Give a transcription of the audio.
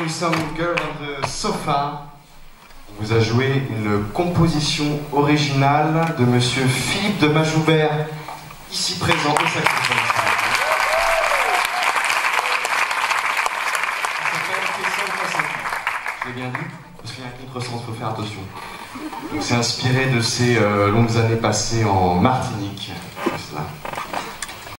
Nous sommes Girl on the Sofa. On vous a joué une composition originale de monsieur Philippe de Majoubert, ici présent au saxophone. Bien dit, parce qu'il y a un contresens, il faut faire attention. C'est inspiré de ces euh, longues années passées en Martinique.